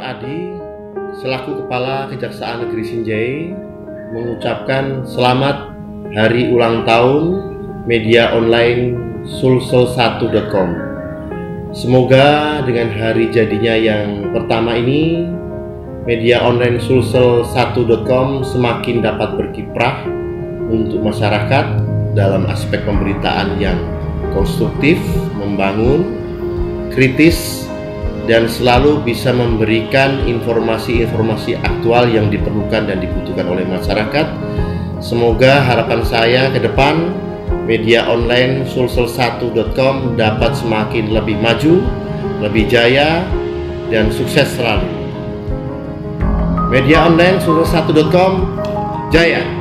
Adi selaku Kepala Kejaksaan Negeri Sinjai mengucapkan selamat hari ulang tahun media online sulsel1.com. Semoga dengan hari jadinya yang pertama ini media online sulsel1.com semakin dapat berkiprah untuk masyarakat dalam aspek pemberitaan yang konstruktif, membangun, kritis, dan selalu bisa memberikan informasi-informasi aktual yang diperlukan dan dibutuhkan oleh masyarakat. Semoga harapan saya ke depan media online sulsel1.com dapat semakin lebih maju, lebih jaya, dan sukses selalu. Media online sulsel1.com jaya!